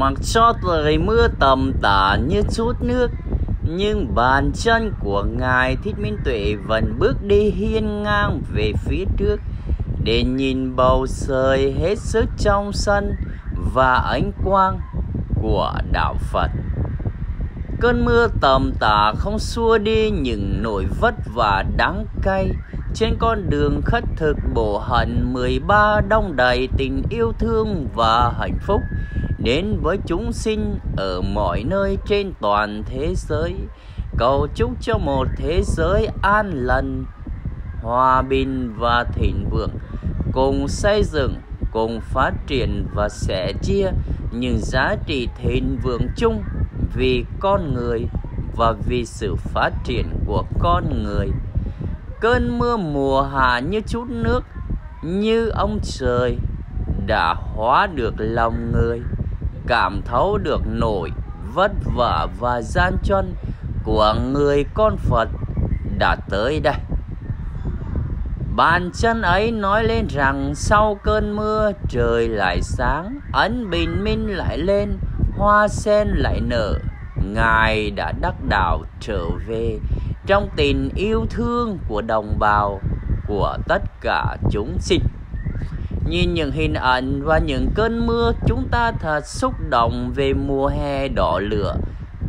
mặc cho trời mưa tầm tả như chút nước. Nhưng bàn chân của ngài thích minh tuệ vẫn bước đi hiên ngang về phía trước, để nhìn bầu trời hết sức trong sân và ánh quang của đạo phật. Cơn mưa tầm tả không xua đi những nỗi vất vả đắng cay. Trên con đường khất thực bổ hận 13 đông đầy tình yêu thương và hạnh phúc đến với chúng sinh ở mọi nơi trên toàn thế giới. Cầu chúc cho một thế giới an lành, hòa bình và thịnh vượng, cùng xây dựng, cùng phát triển và sẻ chia những giá trị thịnh vượng chung vì con người và vì sự phát triển của con người. Cơn mưa mùa hạ như chút nước, như ông trời đã hóa được lòng người cảm thấu được nỗi vất vả và gian truân của người con Phật đã tới đây. Bàn chân ấy nói lên rằng sau cơn mưa trời lại sáng, ấn bình minh lại lên, hoa sen lại nở. Ngài đã đắc đạo trở về trong tình yêu thương của đồng bào, của tất cả chúng sinh. Nhìn những hình ảnh và những cơn mưa chúng ta thật xúc động về mùa hè đỏ lửa.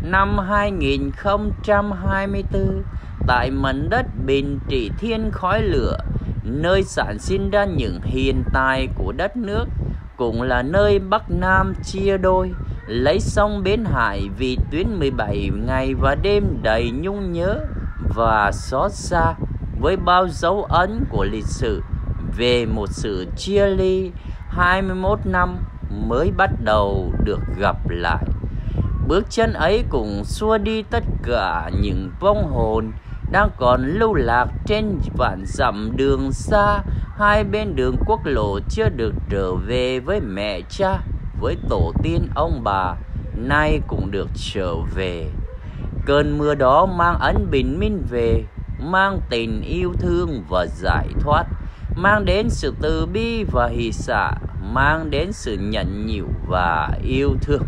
Năm 2024 tại mảnh đất Bình Trị Thiên khói lửa, nơi sản sinh ra những hiện tài của đất nước, cũng là nơi Bắc Nam chia đôi, lấy sông Bến Hải vì tuyến 17 ngày và đêm đầy nhung nhớ và xót xa với bao dấu ấn của lịch sử về một sự chia ly 21 năm mới bắt đầu được gặp lại. Bước chân ấy cũng xua đi tất cả những vong hồn đang còn lưu lạc trên vạn dặm đường xa. Hai bên đường quốc lộ chưa được trở về với mẹ cha, với tổ tiên ông bà, nay cũng được trở về. Cơn mưa đó mang ấn bình minh về, mang tình yêu thương và giải thoát mang đến sự từ bi và hỷ xả, mang đến sự nhận nhịu và yêu thương.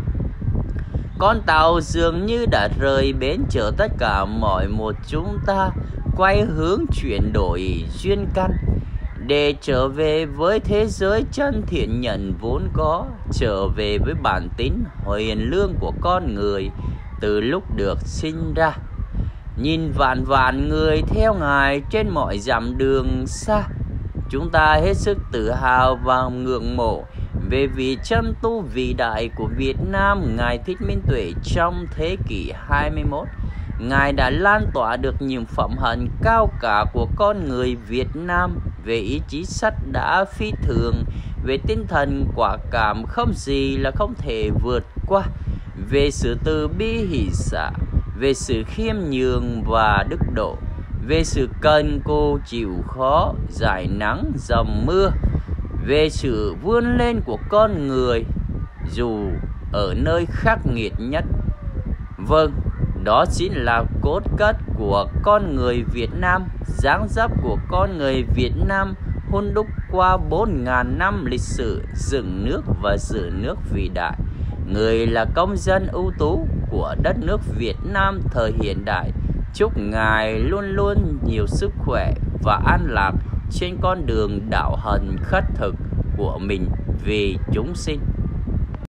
Con tàu dường như đã rời bến chở tất cả mọi một chúng ta, quay hướng chuyển đổi duyên căn. Để trở về với thế giới chân thiện nhận vốn có, trở về với bản tính hiền lương của con người từ lúc được sinh ra. Nhìn vạn vạn người theo ngài trên mọi dặm đường xa chúng ta hết sức tự hào và ngưỡng mộ về vị chân tu vĩ đại của Việt Nam Ngài Thích Minh Tuệ trong thế kỷ 21. Ngài đã lan tỏa được những phẩm hạnh cao cả của con người Việt Nam về ý chí sắt đã phi thường, về tinh thần quả cảm không gì là không thể vượt qua, về sự từ bi hỷ xả, về sự khiêm nhường và đức độ, về sự cần cù chịu khó, giải nắng, dầm mưa, về sự vươn lên của con người dù ở nơi khắc nghiệt nhất. Vâng, đó chính là cốt cách của con người Việt Nam, dáng dấp của con người Việt Nam hôn đúc qua 4.000 năm lịch sử dựng nước và giữ nước vĩ đại. Người là công dân ưu tú của đất nước Việt Nam thời hiện đại. Chúc Ngài luôn luôn nhiều sức khỏe và an lạc trên con đường đạo hành khất thực của mình vì chúng sinh.